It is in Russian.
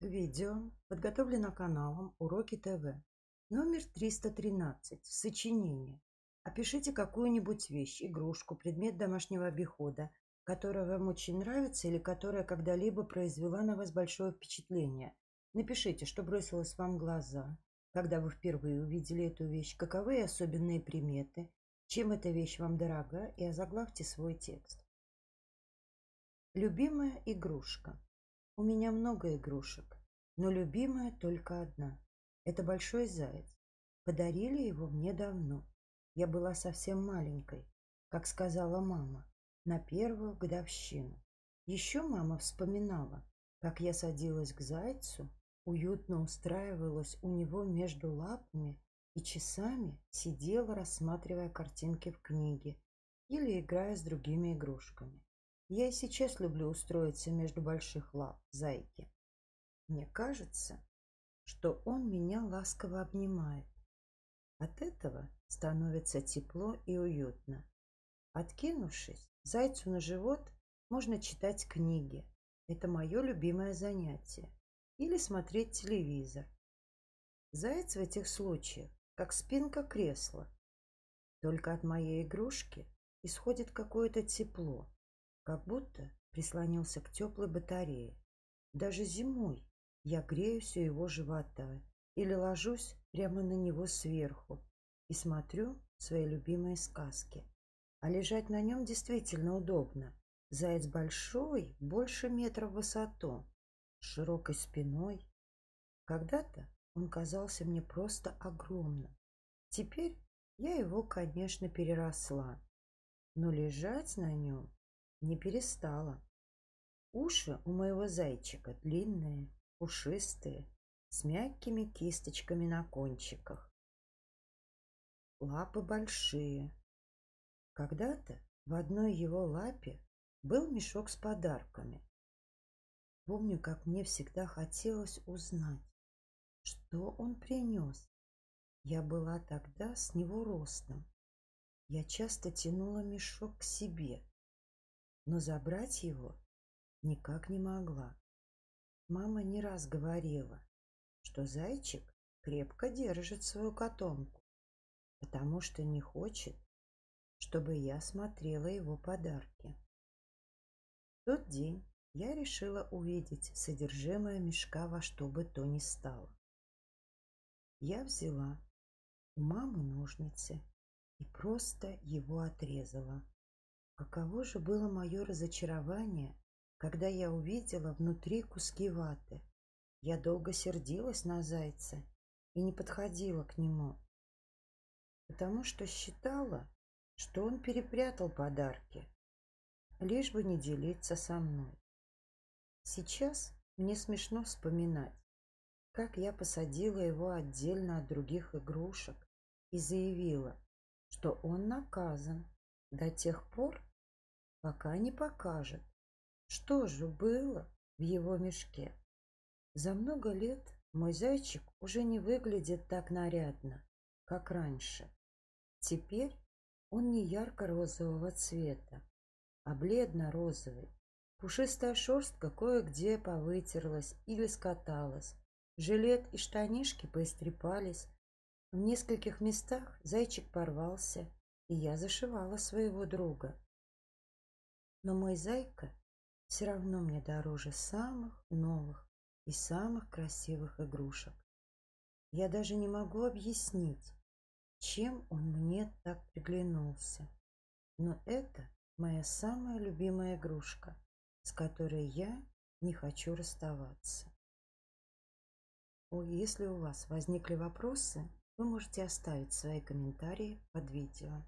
Видео подготовлено каналом Уроки ТВ. Номер 313. Сочинение. Опишите какую-нибудь вещь, игрушку, предмет домашнего обихода, которая вам очень нравится или которая когда-либо произвела на вас большое впечатление. Напишите, что бросилось вам в глаза, когда вы впервые увидели эту вещь, каковы особенные приметы, чем эта вещь вам дорога, и озаглавьте свой текст. Любимая игрушка. У меня много игрушек, но любимая только одна. Это большой заяц. Подарили его мне давно. Я была совсем маленькой, как сказала мама, на первую годовщину. Еще мама вспоминала, как я садилась к зайцу, уютно устраивалась у него между лапами и часами сидела, рассматривая картинки в книге или играя с другими игрушками. Я и сейчас люблю устроиться между больших лап зайки. Мне кажется, что он меня ласково обнимает. От этого становится тепло и уютно. Откинувшись зайцу на живот, можно читать книги. Это мое любимое занятие. Или смотреть телевизор. Заяц в этих случаях, как спинка кресла. Только от моей игрушки исходит какое-то тепло, как будто прислонился к теплой батарее. Даже зимой я греюсь у его живота или ложусь прямо на него сверху и смотрю свои любимые сказки. А лежать на нем действительно удобно. Заяц большой, больше метра в высоту, с широкой спиной. Когда-то он казался мне просто огромным. Теперь я его, конечно, переросла. Но лежать на нем не перестала. Уши у моего зайчика длинные, пушистые, с мягкими кисточками на кончиках. Лапы большие. Когда-то в одной его лапе был мешок с подарками. Помню, как мне всегда хотелось узнать, что он принес. Я была тогда с него ростом. Я часто тянула мешок к себе, но забрать его никак не могла. Мама не раз говорила, что зайчик крепко держит свою котомку, потому что не хочет, чтобы я смотрела его подарки. В тот день я решила увидеть содержимое мешка во что бы то ни стало. Я взяла у мамы ножницы и просто его отрезала. Каково же было мое разочарование, когда я увидела внутри куски ваты. Я долго сердилась на зайца и не подходила к нему, потому что считала, что он перепрятал подарки, лишь бы не делиться со мной. Сейчас мне смешно вспоминать, как я посадила его отдельно от других игрушек и заявила, что он наказан до тех пор, пока не покажет, что же было в его мешке. За много лет мой зайчик уже не выглядит так нарядно, как раньше. Теперь он не ярко-розового цвета, а бледно-розовый. Пушистая шерстка кое-где повытерлась или скаталась. Жилет и штанишки поистрепались. В нескольких местах зайчик порвался, и я зашивала своего друга. Но мой зайка все равно мне дороже самых новых и самых красивых игрушек. Я даже не могу объяснить, чем он мне так приглянулся. Но это моя самая любимая игрушка, с которой я не хочу расставаться. Если у вас возникли вопросы, вы можете оставить свои комментарии под видео.